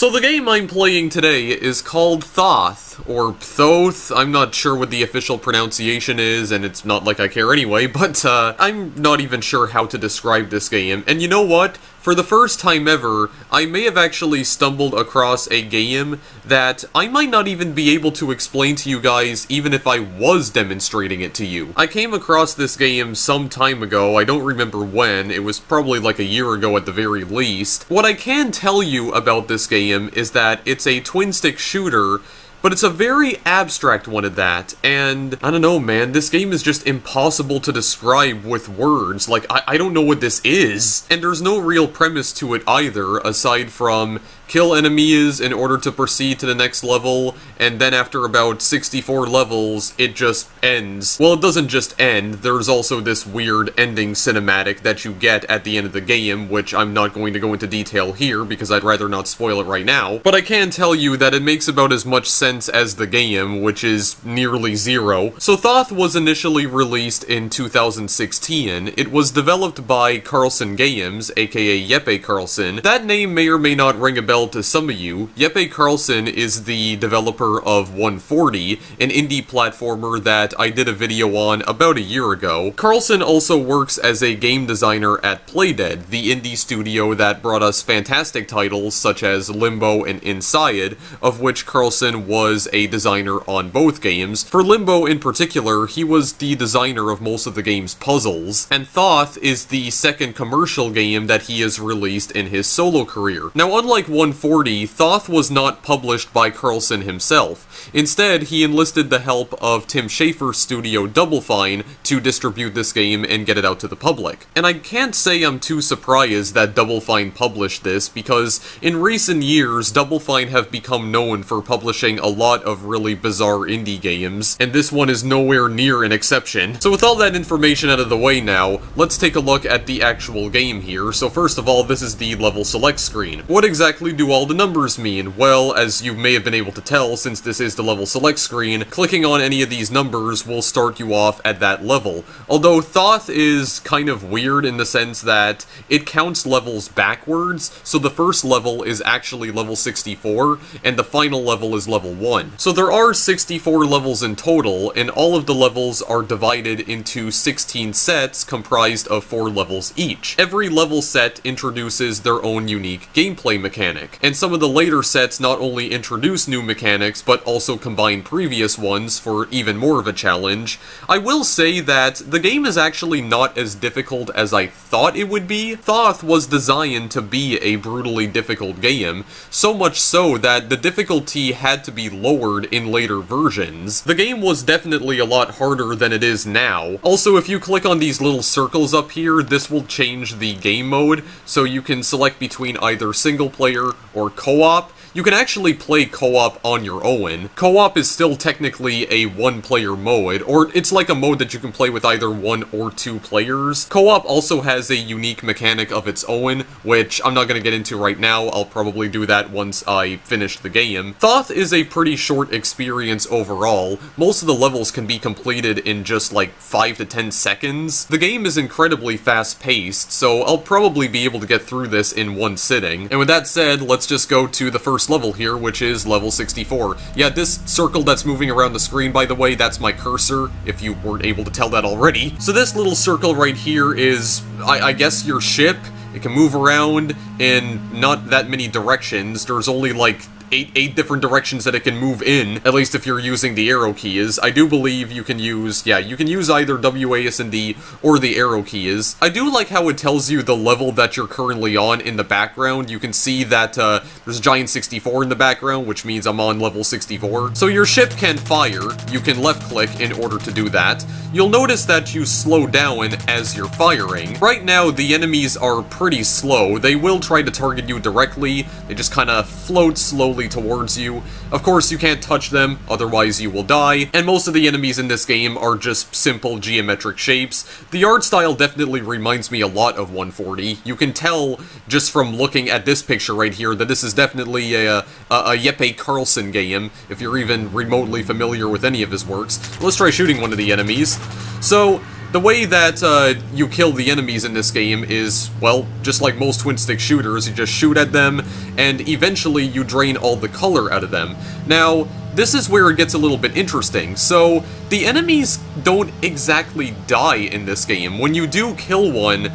So the game I'm playing today is called Thoth, or Thoth, I'm not sure what the official pronunciation is, and it's not like I care anyway, but uh, I'm not even sure how to describe this game, and you know what? For the first time ever, I may have actually stumbled across a game that I might not even be able to explain to you guys even if I was demonstrating it to you. I came across this game some time ago, I don't remember when, it was probably like a year ago at the very least. What I can tell you about this game is that it's a twin-stick shooter but it's a very abstract one at that, and I don't know, man, this game is just impossible to describe with words. Like, I, I don't know what this is. And there's no real premise to it either, aside from kill enemies in order to proceed to the next level, and then after about 64 levels, it just ends. Well, it doesn't just end, there's also this weird ending cinematic that you get at the end of the game, which I'm not going to go into detail here because I'd rather not spoil it right now, but I can tell you that it makes about as much sense as the game, which is nearly zero. So Thoth was initially released in 2016. It was developed by Carlsen Games, aka Jeppe Carlsen. That name may or may not ring a bell to some of you, Jeppe Carlsen is the developer of 140, an indie platformer that I did a video on about a year ago. Carlsen also works as a game designer at Playdead, the indie studio that brought us fantastic titles such as Limbo and Inside, of which Carlsen was a designer on both games. For Limbo in particular, he was the designer of most of the game's puzzles, and Thoth is the second commercial game that he has released in his solo career. Now unlike 140, Thoth was not published by Carlsen himself. Instead, he enlisted the help of Tim Schafer's studio Double Fine to distribute this game and get it out to the public. And I can't say I'm too surprised that Double Fine published this, because in recent years, Double Fine have become known for publishing a lot of really bizarre indie games, and this one is nowhere near an exception. So with all that information out of the way now, let's take a look at the actual game here. So first of all, this is the level select screen. What exactly do all the numbers mean? Well, as you may have been able to tell, since this is the level select screen, clicking on any of these numbers will start you off at that level. Although Thoth is kind of weird in the sense that it counts levels backwards, so the first level is actually level 64, and the final level is level 1. So there are 64 levels in total, and all of the levels are divided into 16 sets comprised of 4 levels each. Every level set introduces their own unique gameplay mechanic, and some of the later sets not only introduce new mechanics, but also combine previous ones for even more of a challenge. I will say that the game is actually not as difficult as I thought it would be. Thoth was designed to be a brutally difficult game, so much so that the difficulty had to be lowered in later versions. The game was definitely a lot harder than it is now. Also, if you click on these little circles up here, this will change the game mode, so you can select between either single player or co-op, you can actually play co-op on your own. Co-op is still technically a one-player mode, or it's like a mode that you can play with either one or two players. Co-op also has a unique mechanic of its own, which I'm not going to get into right now, I'll probably do that once I finish the game. Thoth is a pretty short experience overall. Most of the levels can be completed in just like 5 to 10 seconds. The game is incredibly fast-paced, so I'll probably be able to get through this in one sitting. And with that said, let's just go to the first level here, which is level 64. Yeah, this circle that's moving around the screen, by the way, that's my cursor, if you weren't able to tell that already. So this little circle right here is, I, I guess, your ship. It can move around in not that many directions. There's only like eight, eight different directions that it can move in, at least if you're using the arrow keys. I do believe you can use, yeah, you can use either WASD or the arrow keys. I do like how it tells you the level that you're currently on in the background. You can see that uh, there's Giant 64 in the background, which means I'm on level 64. So your ship can fire. You can left click in order to do that. You'll notice that you slow down as you're firing. Right now, the enemies are pretty slow. They will try to target you directly. They just kind of float slowly towards you. Of course, you can't touch them, otherwise you will die, and most of the enemies in this game are just simple geometric shapes. The art style definitely reminds me a lot of 140. You can tell just from looking at this picture right here that this is definitely a, a, a Jeppe Carlsen game, if you're even remotely familiar with any of his works. Let's try shooting one of the enemies. So, The way that uh, you kill the enemies in this game is, well, just like most twin-stick shooters, you just shoot at them, and eventually you drain all the color out of them. Now, this is where it gets a little bit interesting. So, the enemies don't exactly die in this game. When you do kill one,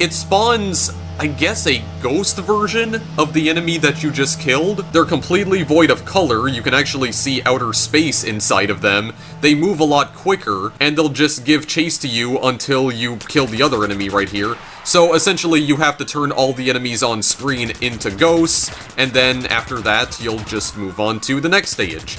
it spawns I guess a ghost version of the enemy that you just killed. They're completely void of color, you can actually see outer space inside of them. They move a lot quicker, and they'll just give chase to you until you kill the other enemy right here. So essentially you have to turn all the enemies on screen into ghosts, and then after that you'll just move on to the next stage.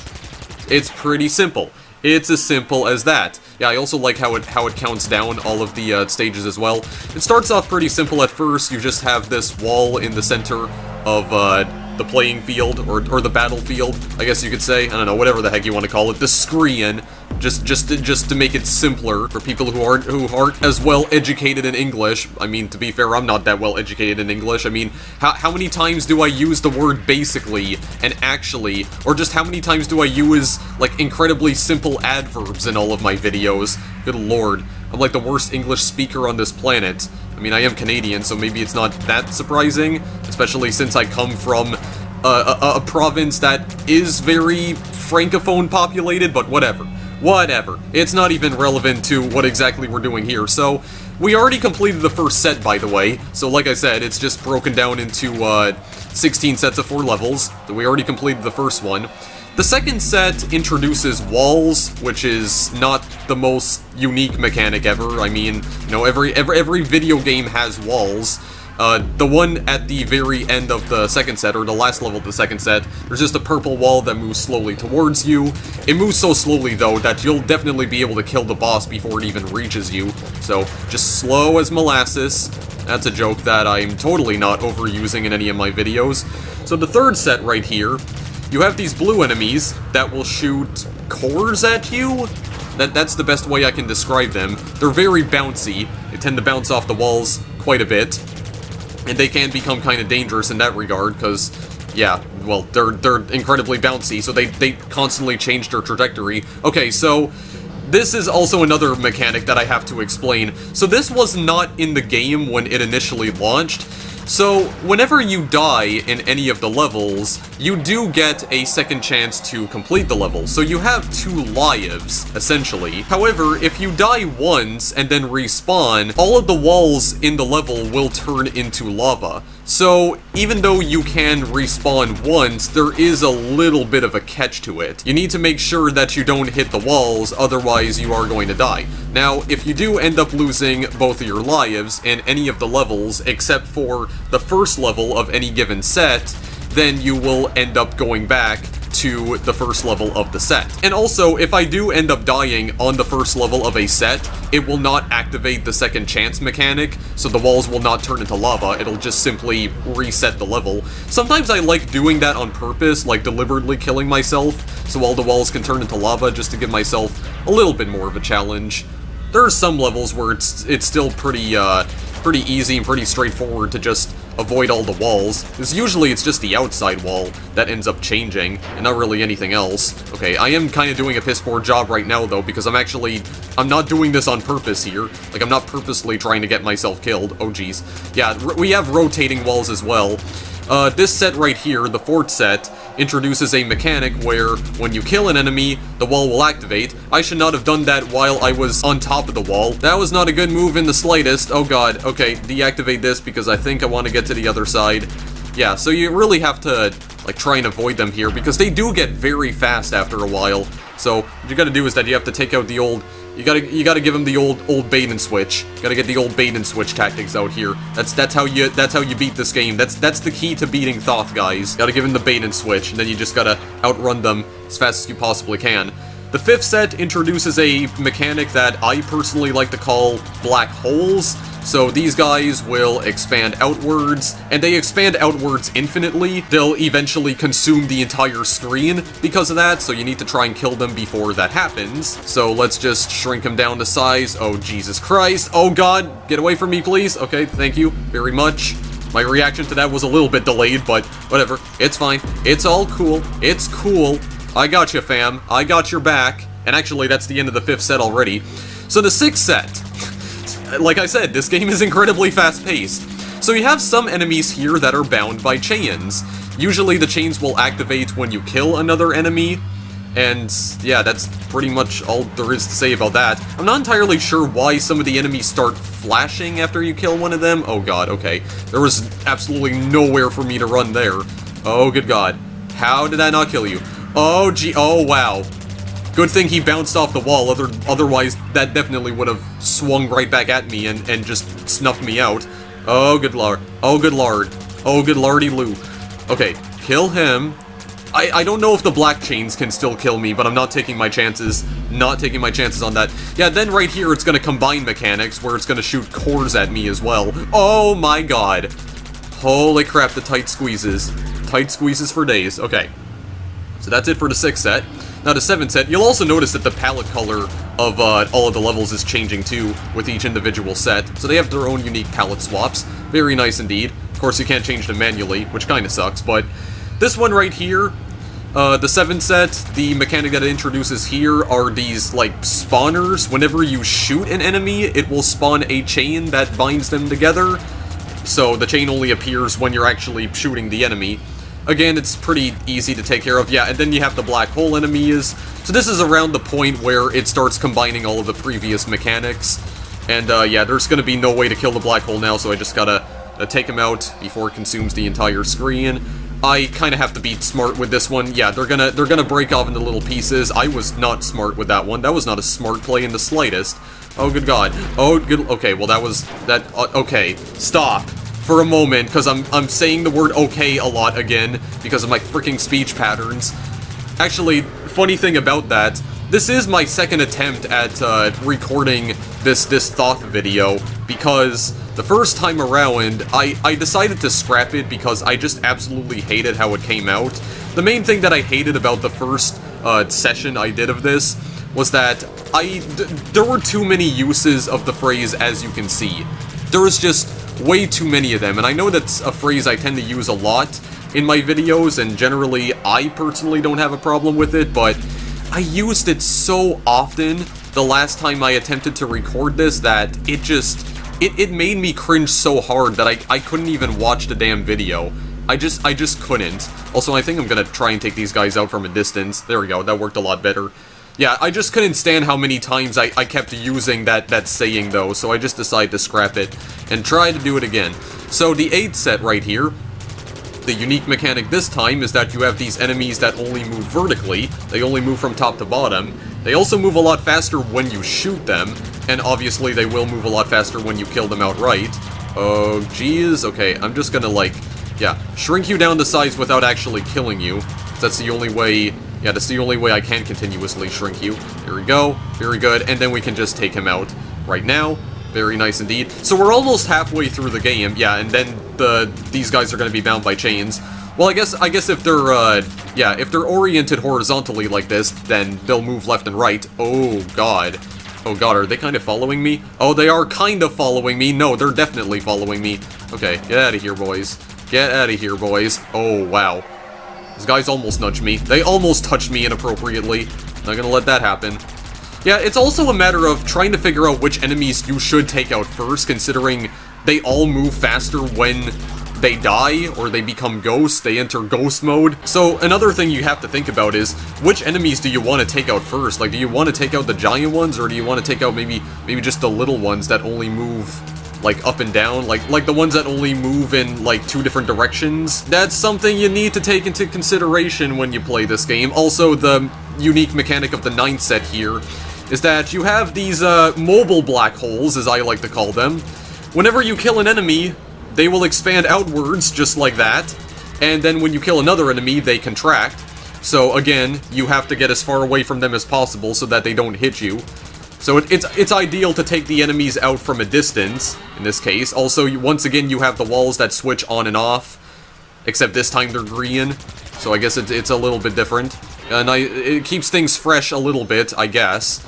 It's pretty simple. It's as simple as that. Yeah, I also like how it how it counts down all of the uh, stages as well. It starts off pretty simple at first. You just have this wall in the center of uh, the playing field, or, or the battlefield, I guess you could say. I don't know, whatever the heck you want to call it. The screen just just to, just to make it simpler for people who aren't who aren't as well educated in English. I mean, to be fair, I'm not that well educated in English. I mean, how how many times do I use the word basically and actually, or just how many times do I use like incredibly simple adverbs in all of my videos? Good lord, I'm like the worst English speaker on this planet. I mean, I am Canadian, so maybe it's not that surprising, especially since I come from a, a, a province that is very francophone populated, but whatever. Whatever. It's not even relevant to what exactly we're doing here. So, we already completed the first set, by the way. So, like I said, it's just broken down into uh, 16 sets of 4 levels. We already completed the first one. The second set introduces walls, which is not the most unique mechanic ever. I mean, you know, every every, every video game has walls. Uh, the one at the very end of the second set, or the last level of the second set, there's just a purple wall that moves slowly towards you. It moves so slowly, though, that you'll definitely be able to kill the boss before it even reaches you. So, just slow as molasses. That's a joke that I'm totally not overusing in any of my videos. So the third set right here, you have these blue enemies that will shoot cores at you? That, that's the best way I can describe them. They're very bouncy. They tend to bounce off the walls quite a bit and they can become kind of dangerous in that regard, because, yeah, well, they're, they're incredibly bouncy, so they, they constantly change their trajectory. Okay, so this is also another mechanic that I have to explain. So this was not in the game when it initially launched, so, whenever you die in any of the levels, you do get a second chance to complete the level, so you have two lives, essentially. However, if you die once and then respawn, all of the walls in the level will turn into lava. So, even though you can respawn once, there is a little bit of a catch to it. You need to make sure that you don't hit the walls, otherwise you are going to die. Now, if you do end up losing both of your lives in any of the levels, except for the first level of any given set, then you will end up going back to the first level of the set. And also, if I do end up dying on the first level of a set, it will not activate the second chance mechanic, so the walls will not turn into lava, it'll just simply reset the level. Sometimes I like doing that on purpose, like deliberately killing myself, so all the walls can turn into lava just to give myself a little bit more of a challenge. There are some levels where it's it's still pretty uh, pretty easy and pretty straightforward to just avoid all the walls, because usually it's just the outside wall that ends up changing, and not really anything else. Okay, I am kind of doing a piss poor job right now, though, because I'm actually... I'm not doing this on purpose here. Like, I'm not purposely trying to get myself killed. Oh, jeez. Yeah, we have rotating walls as well. Uh, this set right here, the fort set, introduces a mechanic where when you kill an enemy, the wall will activate. I should not have done that while I was on top of the wall. That was not a good move in the slightest. Oh god, okay, deactivate this because I think I want to get to the other side. Yeah, so you really have to, like, try and avoid them here because they do get very fast after a while. So, what you gotta do is that you have to take out the old you gotta you gotta give him the old old bait and switch. Gotta get the old bait and switch tactics out here. That's that's how you that's how you beat this game. That's that's the key to beating Thoth, guys. Gotta give him the bait and switch, and then you just gotta outrun them as fast as you possibly can. The fifth set introduces a mechanic that I personally like to call black holes. So these guys will expand outwards, and they expand outwards infinitely. They'll eventually consume the entire screen because of that, so you need to try and kill them before that happens. So let's just shrink them down to size. Oh, Jesus Christ. Oh, God. Get away from me, please. Okay, thank you very much. My reaction to that was a little bit delayed, but whatever. It's fine. It's all cool. It's cool. I got you, fam. I got your back. And actually, that's the end of the fifth set already. So the sixth set like I said, this game is incredibly fast-paced. So you have some enemies here that are bound by chains. Usually the chains will activate when you kill another enemy, and yeah, that's pretty much all there is to say about that. I'm not entirely sure why some of the enemies start flashing after you kill one of them. Oh god, okay. There was absolutely nowhere for me to run there. Oh good god. How did I not kill you? Oh gee, oh wow. Good thing he bounced off the wall, other otherwise that definitely would have swung right back at me and, and just snuffed me out. Oh good lord. Oh good lord. Oh good lordy loo. Okay, kill him. I, I don't know if the black chains can still kill me, but I'm not taking my chances. Not taking my chances on that. Yeah, then right here it's gonna combine mechanics, where it's gonna shoot cores at me as well. Oh my god. Holy crap, the tight squeezes. Tight squeezes for days. Okay. So that's it for the sixth set. Now the seventh set, you'll also notice that the palette color of uh, all of the levels is changing too with each individual set. So they have their own unique palette swaps. Very nice indeed. Of course, you can't change them manually, which kind of sucks, but this one right here, uh, the 7 set, the mechanic that it introduces here are these, like, spawners. Whenever you shoot an enemy, it will spawn a chain that binds them together. So the chain only appears when you're actually shooting the enemy. Again, it's pretty easy to take care of. Yeah, and then you have the black hole enemies. So this is around the point where it starts combining all of the previous mechanics. And, uh, yeah, there's gonna be no way to kill the black hole now, so I just gotta uh, take him out before it consumes the entire screen. I kind of have to be smart with this one. Yeah, they're gonna they're gonna break off into little pieces. I was not smart with that one. That was not a smart play in the slightest. Oh, good God. Oh, good. Okay, well, that was that. Uh, okay, stop for a moment because I'm I'm saying the word okay a lot again because of my freaking speech patterns. Actually, funny thing about that, this is my second attempt at uh, recording this this Thoth video because the first time around, I, I decided to scrap it because I just absolutely hated how it came out. The main thing that I hated about the first uh, session I did of this was that I there were too many uses of the phrase as you can see. There was just way too many of them, and I know that's a phrase I tend to use a lot in my videos, and generally I personally don't have a problem with it, but I used it so often the last time I attempted to record this that it just it, it made me cringe so hard that I, I couldn't even watch the damn video. I just I just couldn't. Also, I think I'm gonna try and take these guys out from a distance. There we go, that worked a lot better. Yeah, I just couldn't stand how many times I, I kept using that, that saying, though, so I just decided to scrap it and try to do it again. So the 8th set right here, the unique mechanic this time is that you have these enemies that only move vertically, they only move from top to bottom, they also move a lot faster when you shoot them, and obviously they will move a lot faster when you kill them outright. Oh, geez. Okay, I'm just gonna, like, yeah, shrink you down to size without actually killing you. That's the only way, yeah, that's the only way I can continuously shrink you. Here we go. Very good. And then we can just take him out right now. Very nice indeed. So we're almost halfway through the game, yeah, and then the these guys are going to be bound by chains. Well, I guess I guess if they're uh, yeah, if they're oriented horizontally like this, then they'll move left and right. Oh god. Oh god, are they kind of following me? Oh, they are kind of following me. No, they're definitely following me. Okay, get out of here, boys. Get out of here, boys. Oh, wow. These guys almost nudged me. They almost touched me inappropriately. Not gonna let that happen. Yeah, it's also a matter of trying to figure out which enemies you should take out first, considering they all move faster when they die or they become ghosts, they enter ghost mode. So another thing you have to think about is which enemies do you want to take out first? Like do you want to take out the giant ones or do you want to take out maybe maybe just the little ones that only move like up and down, like like the ones that only move in like two different directions. That's something you need to take into consideration when you play this game. Also, the unique mechanic of the ninth set here is that you have these uh, mobile black holes, as I like to call them. Whenever you kill an enemy, they will expand outwards, just like that, and then when you kill another enemy, they contract. So again, you have to get as far away from them as possible so that they don't hit you. So it, it's it's ideal to take the enemies out from a distance, in this case. Also, you, once again, you have the walls that switch on and off, except this time they're green, so I guess it, it's a little bit different. And I, it keeps things fresh a little bit, I guess.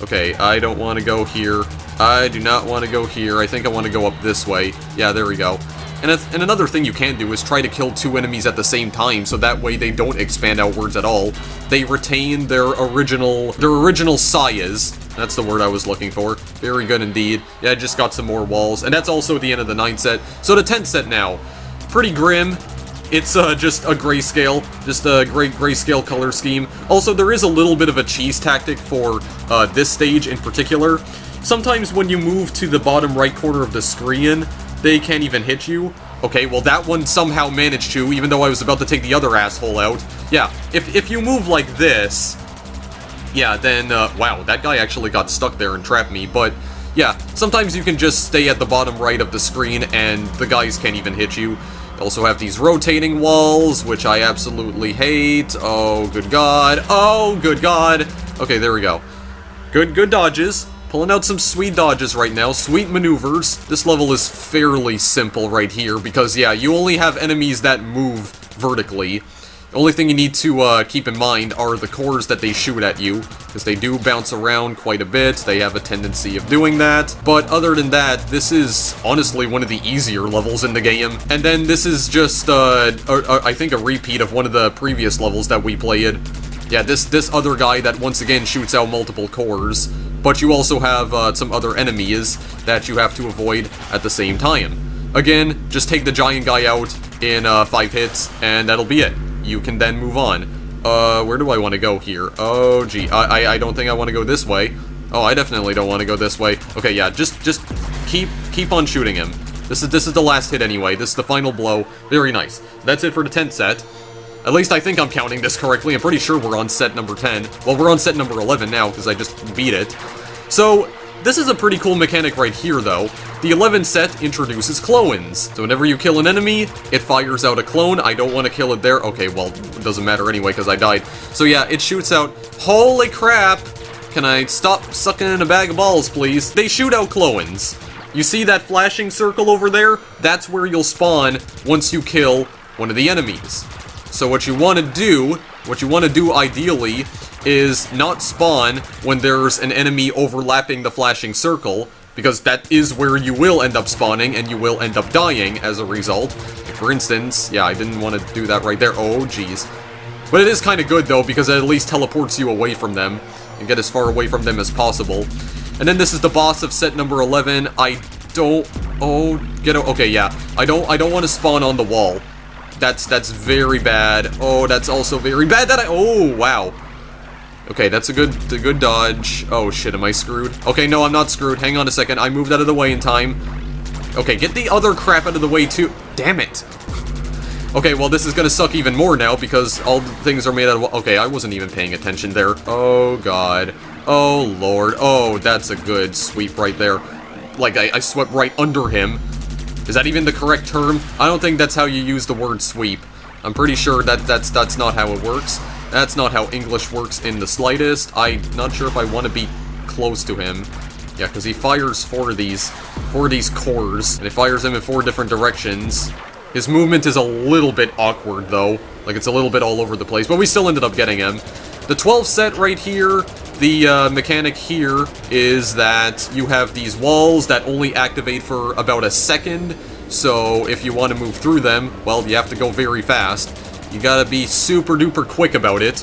Okay, I don't want to go here. I do not want to go here. I think I want to go up this way. Yeah, there we go. And, and another thing you can do is try to kill two enemies at the same time, so that way they don't expand outwards at all. They retain their original their original size, That's the word I was looking for. Very good indeed. Yeah, I just got some more walls. And that's also the end of the 9th set. So the 10th set now. Pretty grim. It's uh, just a grayscale, just a great grayscale color scheme. Also, there is a little bit of a cheese tactic for uh, this stage in particular. Sometimes when you move to the bottom right corner of the screen, they can't even hit you. Okay, well that one somehow managed to, even though I was about to take the other asshole out. Yeah, if, if you move like this, yeah, then, uh, wow, that guy actually got stuck there and trapped me, but, yeah, sometimes you can just stay at the bottom right of the screen and the guys can't even hit you. Also have these rotating walls, which I absolutely hate. Oh, good god. Oh, good god. Okay, there we go. Good, good dodges. Pulling out some sweet dodges right now, sweet maneuvers. This level is fairly simple right here, because, yeah, you only have enemies that move vertically. The only thing you need to uh, keep in mind are the cores that they shoot at you, because they do bounce around quite a bit, they have a tendency of doing that, but other than that, this is honestly one of the easier levels in the game, and then this is just, uh, a, a, I think a repeat of one of the previous levels that we played. Yeah, this, this other guy that once again shoots out multiple cores, but you also have uh, some other enemies that you have to avoid at the same time. Again, just take the giant guy out in uh, five hits, and that'll be it you can then move on. Uh, where do I want to go here? Oh, gee, I, I, I don't think I want to go this way. Oh, I definitely don't want to go this way. Okay, yeah, just, just keep, keep on shooting him. This is, this is the last hit anyway. This is the final blow. Very nice. That's it for the 10th set. At least I think I'm counting this correctly. I'm pretty sure we're on set number 10. Well, we're on set number 11 now, because I just beat it. So, this is a pretty cool mechanic right here, though. The 11 set introduces clones. So whenever you kill an enemy, it fires out a clone. I don't want to kill it there. Okay, well, it doesn't matter anyway because I died. So yeah, it shoots out... Holy crap! Can I stop sucking in a bag of balls, please? They shoot out clones. You see that flashing circle over there? That's where you'll spawn once you kill one of the enemies. So what you want to do, what you want to do ideally, is not spawn when there's an enemy overlapping the flashing circle, because that is where you will end up spawning, and you will end up dying as a result. For instance, yeah, I didn't want to do that right there. Oh, jeez. But it is kind of good, though, because it at least teleports you away from them, and get as far away from them as possible. And then this is the boss of set number 11. I don't... Oh, get... Okay, yeah. I don't, I don't want to spawn on the wall. That's, that's very bad. Oh, that's also very bad that I... Oh, wow. Okay, that's a good a good dodge. Oh shit, am I screwed? Okay, no, I'm not screwed. Hang on a second. I moved out of the way in time. Okay, get the other crap out of the way too. Damn it. Okay, well this is gonna suck even more now because all the things are made out of... Okay, I wasn't even paying attention there. Oh god. Oh lord. Oh, that's a good sweep right there. Like, I, I swept right under him. Is that even the correct term? I don't think that's how you use the word sweep. I'm pretty sure that that's that's not how it works. That's not how English works in the slightest. I'm not sure if I want to be close to him. Yeah, because he fires four of these, four of these cores, and he fires them in four different directions. His movement is a little bit awkward, though. Like, it's a little bit all over the place, but we still ended up getting him. The 12 set right here, the uh, mechanic here is that you have these walls that only activate for about a second, so if you want to move through them, well, you have to go very fast. You gotta be super duper quick about it.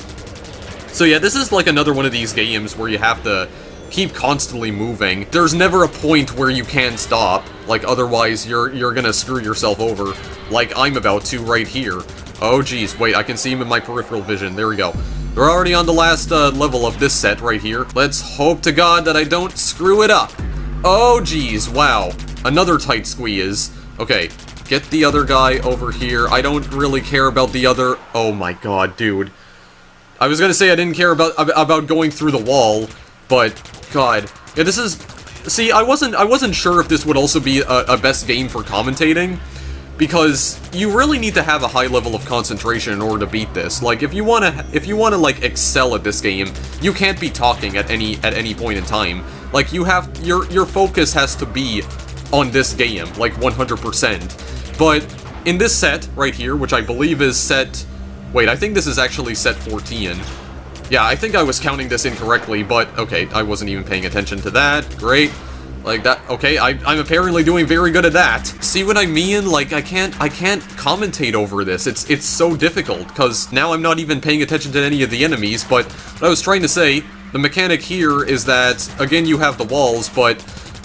So yeah, this is like another one of these games where you have to keep constantly moving. There's never a point where you can stop, like otherwise you're you're gonna screw yourself over, like I'm about to right here. Oh geez, wait, I can see him in my peripheral vision, there we go. We're already on the last uh, level of this set right here. Let's hope to god that I don't screw it up. Oh geez, wow. Another tight squeeze. Okay, Get the other guy over here. I don't really care about the other... Oh my god, dude. I was gonna say I didn't care about about going through the wall, but god. Yeah, this is... See, I wasn't I wasn't sure if this would also be a, a best game for commentating, because you really need to have a high level of concentration in order to beat this. Like, if you wanna if you wanna like excel at this game, you can't be talking at any at any point in time. Like, you have your your focus has to be on this game, like 100%. But in this set right here, which I believe is set... Wait, I think this is actually set 14. Yeah, I think I was counting this incorrectly, but okay, I wasn't even paying attention to that. Great. Like that, okay, I, I'm apparently doing very good at that. See what I mean? Like, I can't, I can't commentate over this. It's, it's so difficult, because now I'm not even paying attention to any of the enemies, but what I was trying to say, the mechanic here is that, again, you have the walls, but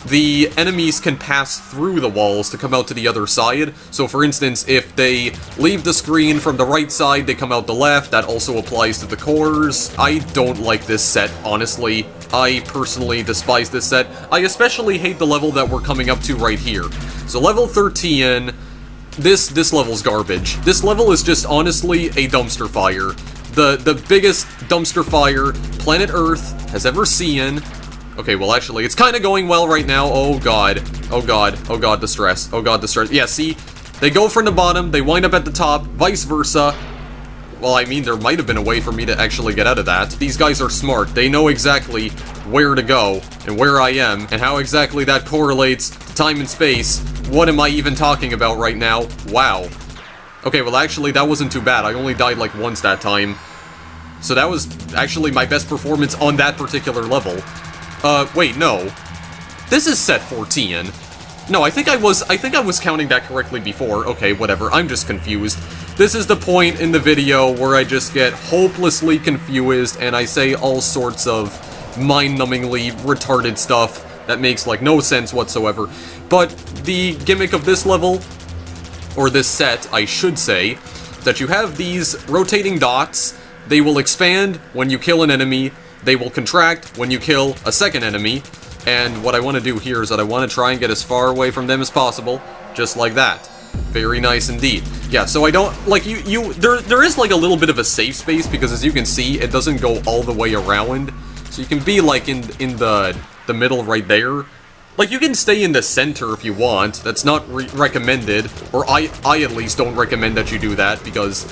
the enemies can pass through the walls to come out to the other side. So for instance, if they leave the screen from the right side, they come out the left, that also applies to the cores. I don't like this set, honestly. I personally despise this set. I especially hate the level that we're coming up to right here. So level 13, this this level's garbage. This level is just honestly a dumpster fire. The the biggest dumpster fire planet Earth has ever seen. Okay, well actually, it's kind of going well right now. Oh god. Oh god. Oh god, the stress. Oh god, the stress. Yeah, see? They go from the bottom, they wind up at the top, vice versa. Well, I mean, there might have been a way for me to actually get out of that. These guys are smart. They know exactly where to go and where I am and how exactly that correlates to time and space. What am I even talking about right now? Wow. Okay, well actually that wasn't too bad. I only died like once that time. So that was actually my best performance on that particular level. Uh, wait, no. This is set 14. No, I think I was- I think I was counting that correctly before. Okay, whatever, I'm just confused. This is the point in the video where I just get hopelessly confused and I say all sorts of mind-numbingly retarded stuff that makes, like, no sense whatsoever. But the gimmick of this level, or this set, I should say, that you have these rotating dots, they will expand when you kill an enemy, they will contract when you kill a second enemy, and what I want to do here is that I want to try and get as far away from them as possible, just like that. Very nice indeed. Yeah, so I don't, like, you, you, there, there is, like, a little bit of a safe space, because as you can see, it doesn't go all the way around, so you can be, like, in, in the, the middle right there. Like, you can stay in the center if you want, that's not re recommended, or I, I at least don't recommend that you do that, because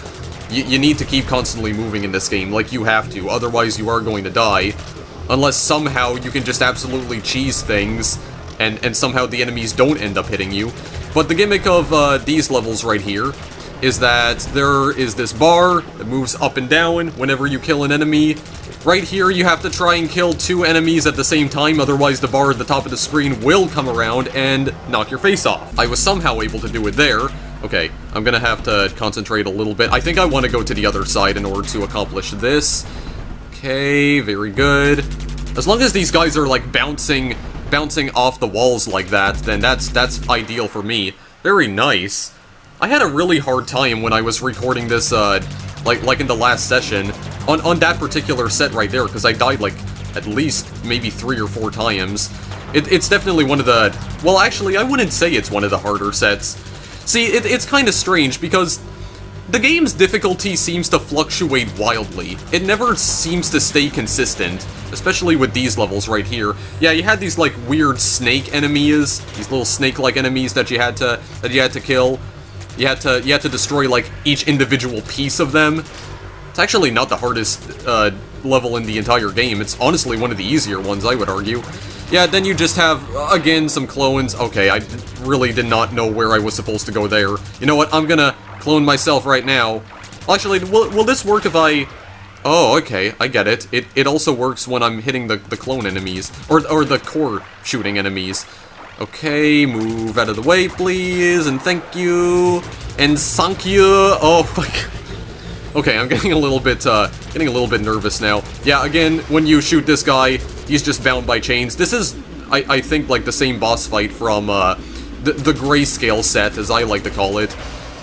you, you need to keep constantly moving in this game, like you have to, otherwise you are going to die. Unless somehow you can just absolutely cheese things, and, and somehow the enemies don't end up hitting you. But the gimmick of uh, these levels right here is that there is this bar that moves up and down whenever you kill an enemy. Right here, you have to try and kill two enemies at the same time, otherwise the bar at the top of the screen will come around and knock your face off. I was somehow able to do it there. Okay, I'm gonna have to concentrate a little bit. I think I want to go to the other side in order to accomplish this. Okay, very good. As long as these guys are, like, bouncing bouncing off the walls like that, then that's that's ideal for me. Very nice. I had a really hard time when I was recording this, uh, like like in the last session, on, on that particular set right there, because I died, like, at least maybe three or four times. It, it's definitely one of the... Well, actually, I wouldn't say it's one of the harder sets. See, it, it's kind of strange, because the game's difficulty seems to fluctuate wildly. It never seems to stay consistent, especially with these levels right here. Yeah, you had these like weird snake enemies, these little snake-like enemies that you had to that you had to kill. You had to you had to destroy like each individual piece of them. It's actually not the hardest uh, level in the entire game. It's honestly one of the easier ones, I would argue. Yeah, then you just have, again, some clones. Okay, I really did not know where I was supposed to go there. You know what, I'm gonna clone myself right now. Actually, will, will this work if I... Oh, okay, I get it. It it also works when I'm hitting the, the clone enemies. Or, or the core shooting enemies. Okay, move out of the way, please, and thank you, and thank you. Oh, fuck. Okay, I'm getting a little bit, uh, getting a little bit nervous now. Yeah, again, when you shoot this guy, he's just bound by chains. This is, I, I think, like the same boss fight from, uh, the, the grayscale set, as I like to call it.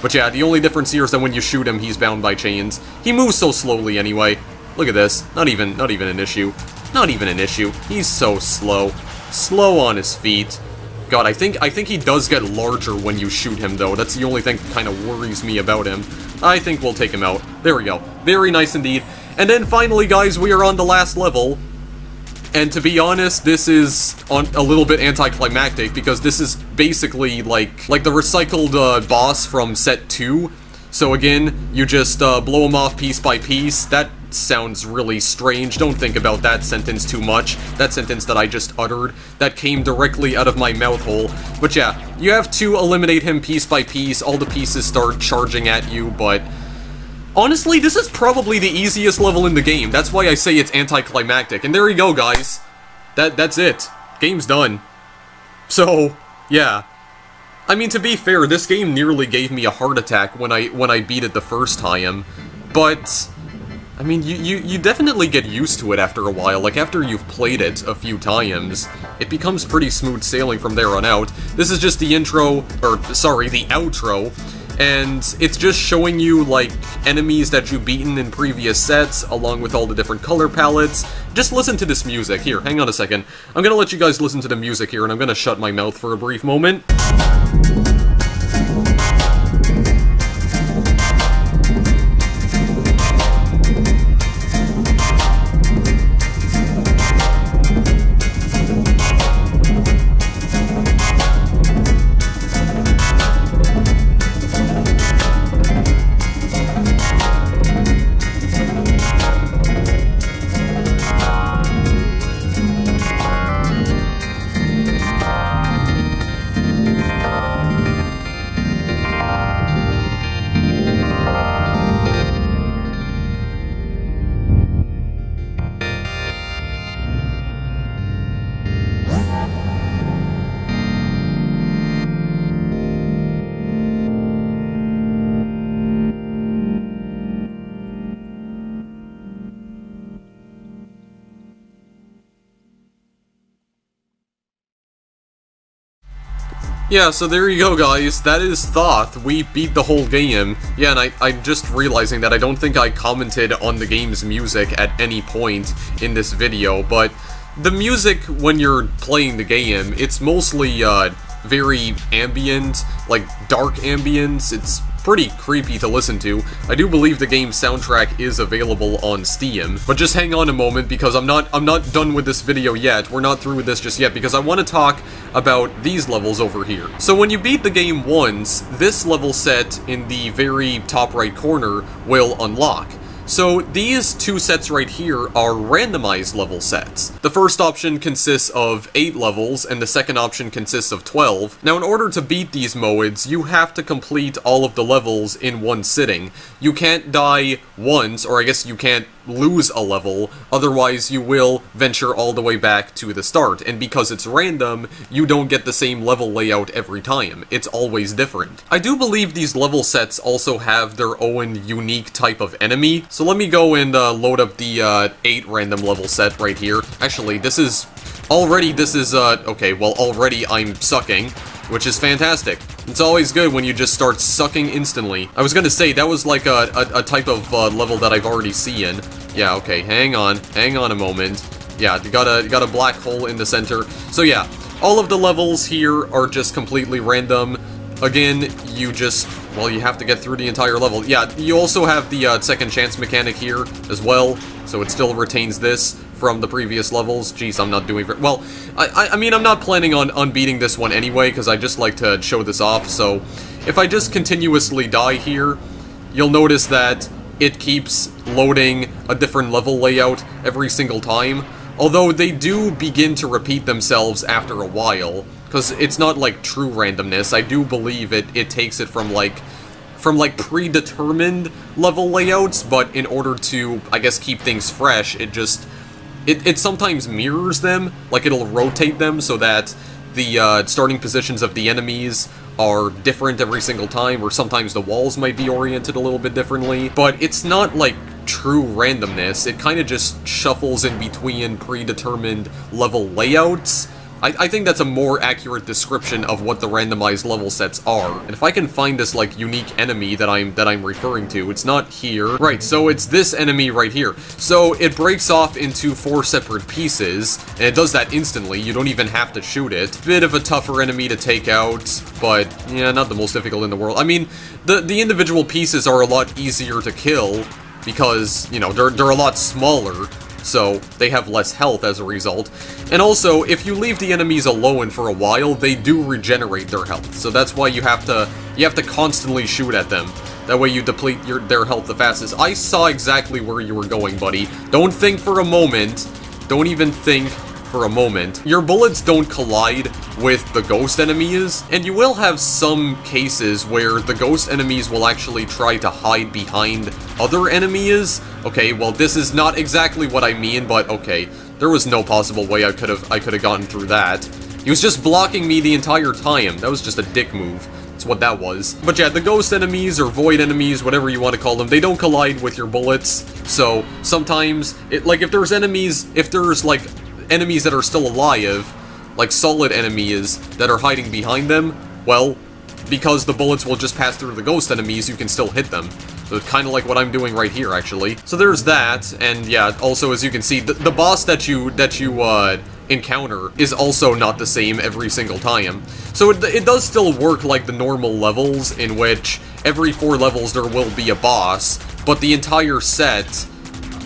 But yeah, the only difference here is that when you shoot him, he's bound by chains. He moves so slowly anyway. Look at this. Not even, not even an issue. Not even an issue. He's so slow. Slow on his feet. God, I think I think he does get larger when you shoot him, though. That's the only thing that kind of worries me about him. I think we'll take him out. There we go. Very nice indeed. And then finally, guys, we are on the last level. And to be honest, this is on a little bit anticlimactic because this is basically like like the recycled uh, boss from set 2. So again, you just uh, blow him off piece by piece. That sounds really strange. Don't think about that sentence too much. That sentence that I just uttered, that came directly out of my mouth hole. But yeah, you have to eliminate him piece by piece. All the pieces start charging at you, but... Honestly, this is probably the easiest level in the game. That's why I say it's anticlimactic. And there you go, guys. That That's it. Game's done. So, yeah. I mean, to be fair, this game nearly gave me a heart attack when I when I beat it the first time. But I mean, you, you, you definitely get used to it after a while. Like, after you've played it a few times, it becomes pretty smooth sailing from there on out. This is just the intro, or, sorry, the outro, and it's just showing you, like, enemies that you've beaten in previous sets, along with all the different color palettes. Just listen to this music. Here, hang on a second. I'm gonna let you guys listen to the music here, and I'm gonna shut my mouth for a brief moment. Yeah, so there you go, guys. That is Thoth. We beat the whole game. Yeah, and I, I'm just realizing that I don't think I commented on the game's music at any point in this video, but the music when you're playing the game, it's mostly, uh, very ambient, like dark ambience. It's pretty creepy to listen to. I do believe the game's soundtrack is available on Steam, but just hang on a moment because I'm not I'm not done with this video yet. We're not through with this just yet because I want to talk about these levels over here. So when you beat the game once, this level set in the very top right corner will unlock. So these two sets right here are randomized level sets. The first option consists of 8 levels, and the second option consists of 12. Now in order to beat these modes, you have to complete all of the levels in one sitting. You can't die once, or I guess you can't lose a level, otherwise you will venture all the way back to the start, and because it's random, you don't get the same level layout every time. It's always different. I do believe these level sets also have their own unique type of enemy, so let me go and uh, load up the uh, 8 random level set right here. Actually, this is... Already, this is, uh, okay, well, already I'm sucking which is fantastic. It's always good when you just start sucking instantly. I was gonna say, that was like a, a, a type of uh, level that I've already seen. Yeah, okay, hang on, hang on a moment. Yeah, you got a, got a black hole in the center. So yeah, all of the levels here are just completely random. Again, you just, well, you have to get through the entire level. Yeah, you also have the uh, second chance mechanic here as well, so it still retains this from the previous levels. Jeez, I'm not doing very well. I, I mean, I'm not planning on unbeating this one anyway, because I just like to show this off, so if I just continuously die here, you'll notice that it keeps loading a different level layout every single time. Although they do begin to repeat themselves after a while, because it's not like true randomness. I do believe it, it takes it from like from like predetermined level layouts, but in order to, I guess, keep things fresh, it just it, it sometimes mirrors them, like it'll rotate them so that the uh, starting positions of the enemies are different every single time, or sometimes the walls might be oriented a little bit differently, but it's not like true randomness, it kind of just shuffles in between predetermined level layouts, I, I, think that's a more accurate description of what the randomized level sets are. And if I can find this, like, unique enemy that I'm that I'm referring to, it's not here. Right, so it's this enemy right here. So it breaks off into four separate pieces, and it does that instantly. You don't even have to shoot it. Bit of a tougher enemy to take out, but, yeah, not the most difficult in the world. I mean, the, the individual pieces are a lot easier to kill, because, you know, they're, they're a lot smaller, so they have less health as a result. And also, if you leave the enemies alone for a while, they do regenerate their health. So that's why you have to you have to constantly shoot at them. That way you deplete your, their health the fastest. I saw exactly where you were going, buddy. Don't think for a moment. Don't even think for a moment. Your bullets don't collide with the ghost enemies, and you will have some cases where the ghost enemies will actually try to hide behind other enemies. Okay, well this is not exactly what I mean, but okay, there was no possible way I could have I could have gotten through that. He was just blocking me the entire time. That was just a dick move. That's what that was. But yeah, the ghost enemies or void enemies, whatever you want to call them, they don't collide with your bullets. So sometimes, it, like if there's enemies, if there's like enemies that are still alive, like solid enemies that are hiding behind them, well, because the bullets will just pass through the ghost enemies, you can still hit them. So kind of like what I'm doing right here, actually. So there's that, and yeah, also as you can see, the, the boss that you that you uh, encounter is also not the same every single time. So it, it does still work like the normal levels, in which every four levels there will be a boss, but the entire set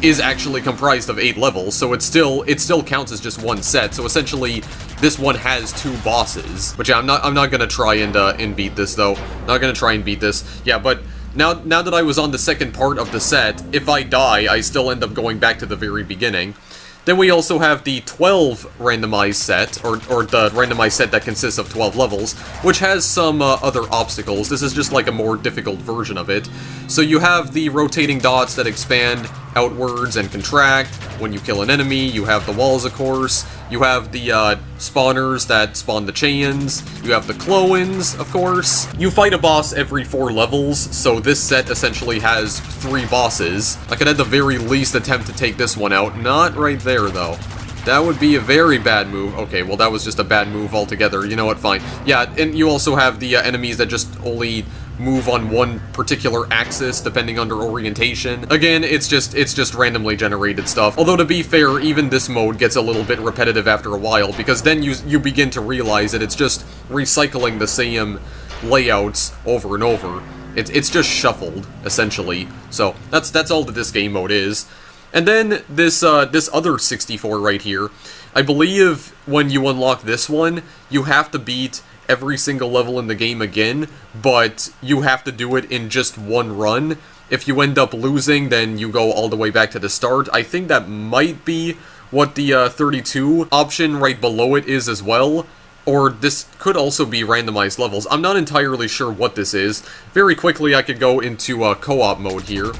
is actually comprised of eight levels, so it still it still counts as just one set. So essentially, this one has two bosses. But yeah, I'm not I'm not gonna try and uh, and beat this though. Not gonna try and beat this. Yeah, but now now that I was on the second part of the set, if I die, I still end up going back to the very beginning. Then we also have the 12 randomized set, or, or the randomized set that consists of 12 levels, which has some uh, other obstacles. This is just like a more difficult version of it. So you have the rotating dots that expand outwards and contract. When you kill an enemy, you have the walls, of course. You have the uh, spawners that spawn the chains. You have the Cloans, of course. You fight a boss every four levels, so this set essentially has three bosses. I could at the very least attempt to take this one out. Not right there, though. That would be a very bad move. Okay, well that was just a bad move altogether. You know what, fine. Yeah, and you also have the uh, enemies that just only move on one particular axis depending on orientation. Again, it's just it's just randomly generated stuff. Although to be fair, even this mode gets a little bit repetitive after a while because then you you begin to realize that it's just recycling the same layouts over and over. It's it's just shuffled essentially. So that's that's all that this game mode is. And then this uh, this other 64 right here, I believe when you unlock this one, you have to beat every single level in the game again, but you have to do it in just one run. If you end up losing, then you go all the way back to the start. I think that might be what the uh, 32 option right below it is as well. Or this could also be randomized levels. I'm not entirely sure what this is. Very quickly, I could go into uh, co-op mode here.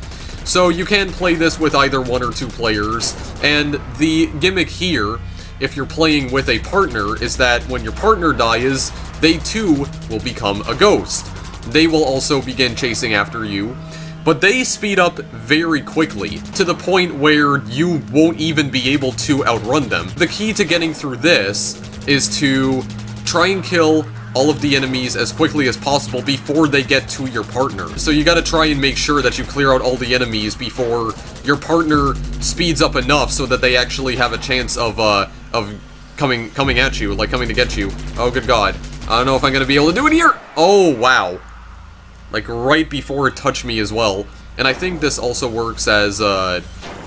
So you can play this with either one or two players, and the gimmick here, if you're playing with a partner, is that when your partner dies, they too will become a ghost. They will also begin chasing after you, but they speed up very quickly, to the point where you won't even be able to outrun them. The key to getting through this is to try and kill all of the enemies as quickly as possible before they get to your partner. So you gotta try and make sure that you clear out all the enemies before your partner speeds up enough so that they actually have a chance of, uh, of coming, coming at you, like coming to get you. Oh, good god. I don't know if I'm gonna be able to do it here! Oh, wow. Like, right before it touched me as well. And I think this also works as, uh...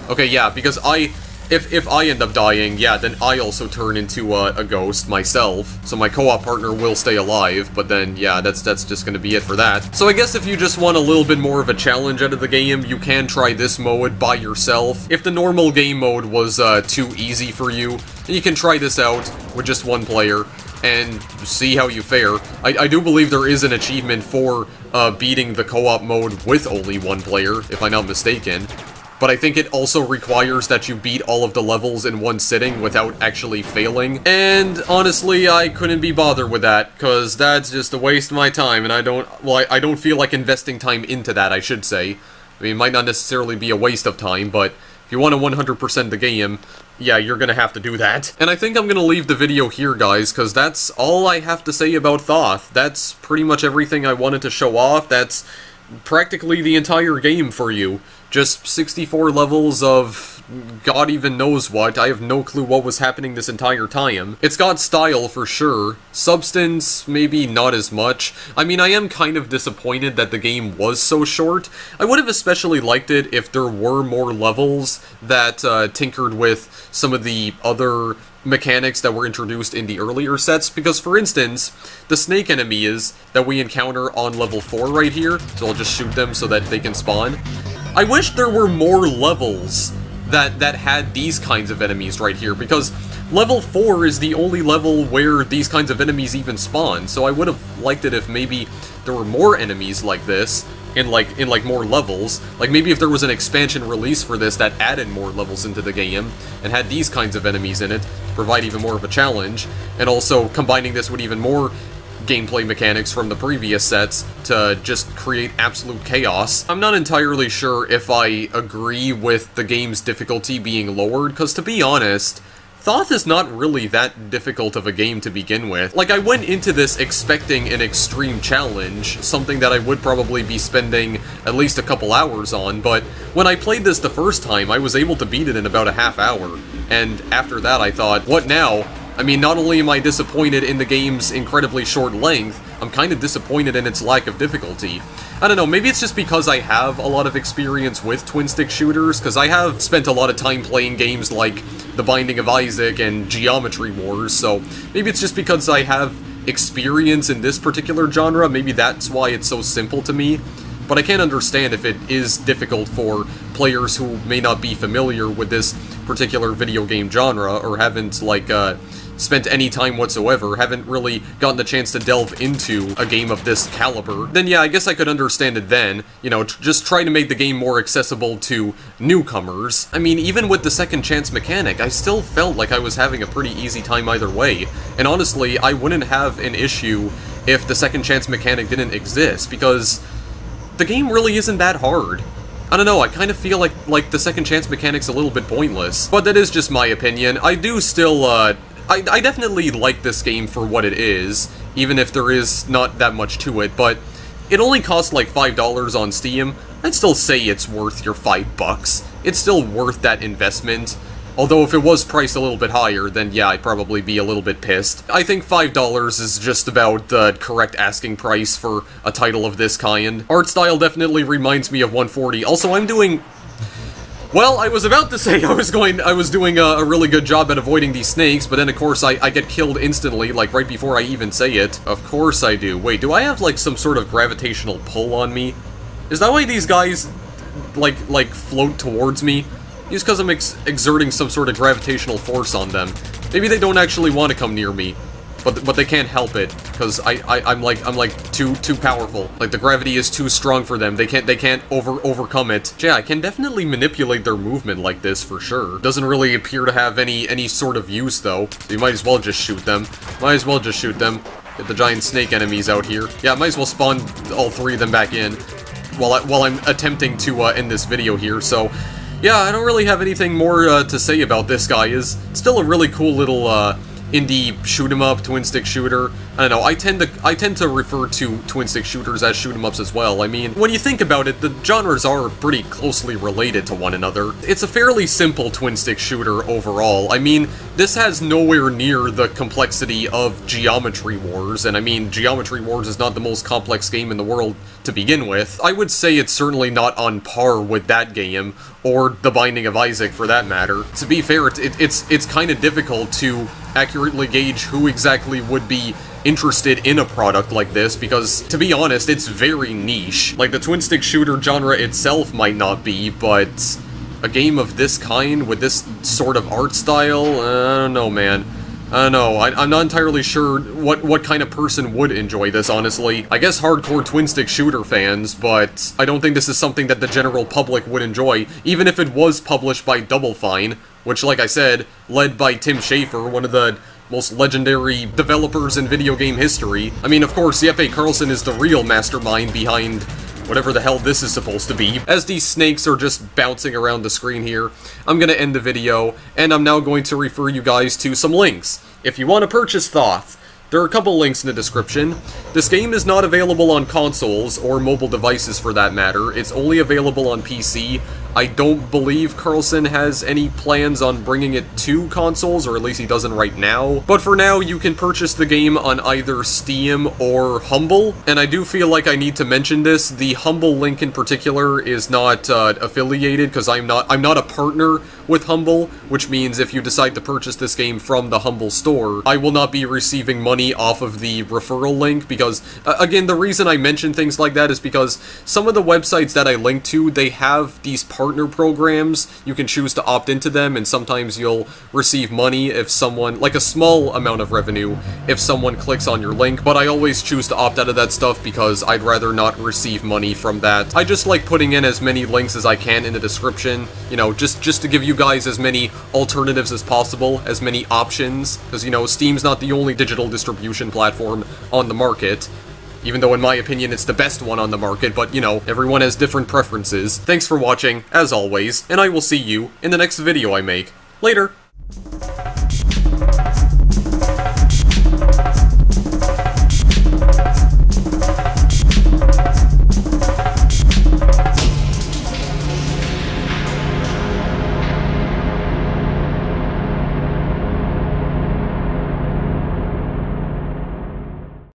Okay, yeah, because I if, if I end up dying, yeah, then I also turn into a, a ghost myself. So my co-op partner will stay alive, but then, yeah, that's that's just gonna be it for that. So I guess if you just want a little bit more of a challenge out of the game, you can try this mode by yourself. If the normal game mode was uh, too easy for you, you can try this out with just one player and see how you fare. I, I do believe there is an achievement for uh, beating the co-op mode with only one player, if I'm not mistaken but I think it also requires that you beat all of the levels in one sitting without actually failing. And honestly, I couldn't be bothered with that, because that's just a waste of my time, and I don't, well, I, I don't feel like investing time into that, I should say. I mean, it might not necessarily be a waste of time, but if you want to 100% the game, yeah, you're gonna have to do that. And I think I'm gonna leave the video here, guys, because that's all I have to say about Thoth. That's pretty much everything I wanted to show off. That's practically the entire game for you. Just 64 levels of God even knows what. I have no clue what was happening this entire time. It's got style for sure. Substance, maybe not as much. I mean, I am kind of disappointed that the game was so short. I would have especially liked it if there were more levels that uh, tinkered with some of the other mechanics that were introduced in the earlier sets, because for instance, the snake enemies that we encounter on level 4 right here, so I'll just shoot them so that they can spawn, I wish there were more levels that, that had these kinds of enemies right here, because level 4 is the only level where these kinds of enemies even spawn, so I would have liked it if maybe there were more enemies like this, in like in like more levels. Like maybe if there was an expansion release for this that added more levels into the game and had these kinds of enemies in it to provide even more of a challenge, and also combining this with even more gameplay mechanics from the previous sets to just create absolute chaos. I'm not entirely sure if I agree with the game's difficulty being lowered, because to be honest, Thoth is not really that difficult of a game to begin with. Like, I went into this expecting an extreme challenge, something that I would probably be spending at least a couple hours on, but when I played this the first time, I was able to beat it in about a half hour. And after that, I thought, what now? I mean, not only am I disappointed in the game's incredibly short length, I'm kind of disappointed in its lack of difficulty. I don't know, maybe it's just because I have a lot of experience with twin-stick shooters, because I have spent a lot of time playing games like The Binding of Isaac and Geometry Wars, so maybe it's just because I have experience in this particular genre, maybe that's why it's so simple to me. But I can't understand if it is difficult for players who may not be familiar with this particular video game genre, or haven't, like, uh, spent any time whatsoever, haven't really gotten the chance to delve into a game of this caliber, then yeah, I guess I could understand it then. You know, just try to make the game more accessible to newcomers. I mean, even with the second chance mechanic, I still felt like I was having a pretty easy time either way. And honestly, I wouldn't have an issue if the second chance mechanic didn't exist, because the game really isn't that hard. I don't know, I kind of feel like like the second chance mechanic's a little bit pointless. But that is just my opinion. I do still, uh, I, I definitely like this game for what it is, even if there is not that much to it, but it only costs like $5 on Steam. I'd still say it's worth your 5 bucks. It's still worth that investment. Although if it was priced a little bit higher, then yeah, I'd probably be a little bit pissed. I think $5 is just about the correct asking price for a title of this kind. Art style definitely reminds me of 140. Also, I'm doing well, I was about to say I was going, I was doing a, a, really good job at avoiding these snakes, but then of course I, I get killed instantly, like right before I even say it. Of course I do. Wait, do I have like some sort of gravitational pull on me? Is that why these guys, like, like float towards me? Just because I'm ex exerting some sort of gravitational force on them. Maybe they don't actually want to come near me but but they can't help it because I, I I'm like I'm like too too powerful. Like the gravity is too strong for them. They can't they can't over overcome it. Yeah, I can definitely manipulate their movement like this for sure. Doesn't really appear to have any any sort of use though. You might as well just shoot them. Might as well just shoot them. Get the giant snake enemies out here. Yeah, might as well spawn all three of them back in while I, while I'm attempting to uh, end this video here. So. Yeah, I don't really have anything more uh, to say about this guy. Is still a really cool little uh, indie shoot 'em up, twin stick shooter. I don't know. I tend to I tend to refer to twin stick shooters as shoot 'em ups as well. I mean, when you think about it, the genres are pretty closely related to one another. It's a fairly simple twin stick shooter overall. I mean, this has nowhere near the complexity of Geometry Wars, and I mean, Geometry Wars is not the most complex game in the world to begin with. I would say it's certainly not on par with that game, or The Binding of Isaac for that matter. To be fair, it, it's, it's kind of difficult to accurately gauge who exactly would be interested in a product like this because, to be honest, it's very niche. Like, the twin-stick shooter genre itself might not be, but a game of this kind with this sort of art style, I don't know, man. I don't know, I, am not entirely sure what, what kind of person would enjoy this, honestly. I guess hardcore twin-stick shooter fans, but I don't think this is something that the general public would enjoy, even if it was published by Double Fine, which, like I said, led by Tim Schafer, one of the most legendary developers in video game history. I mean, of course, Jeppe Carlsen is the real mastermind behind whatever the hell this is supposed to be. As these snakes are just bouncing around the screen here, I'm gonna end the video, and I'm now going to refer you guys to some links. If you want to purchase Thoth, there are a couple links in the description. This game is not available on consoles, or mobile devices for that matter, it's only available on PC. I don't believe Carlsen has any plans on bringing it to consoles, or at least he doesn't right now. But for now, you can purchase the game on either Steam or Humble, and I do feel like I need to mention this. The Humble link in particular is not uh, affiliated, because I'm not, I'm not a partner with Humble, which means if you decide to purchase this game from the Humble store, I will not be receiving money off of the referral link, because, uh, again, the reason I mention things like that is because some of the websites that I link to, they have these partner programs. You can choose to opt into them, and sometimes you'll receive money if someone, like a small amount of revenue, if someone clicks on your link, but I always choose to opt out of that stuff because I'd rather not receive money from that. I just like putting in as many links as I can in the description, you know, just, just to give you guys as many alternatives as possible, as many options, because, you know, Steam's not the only digital distribution platform on the market. Even though in my opinion it's the best one on the market, but you know, everyone has different preferences. Thanks for watching, as always, and I will see you in the next video I make. Later!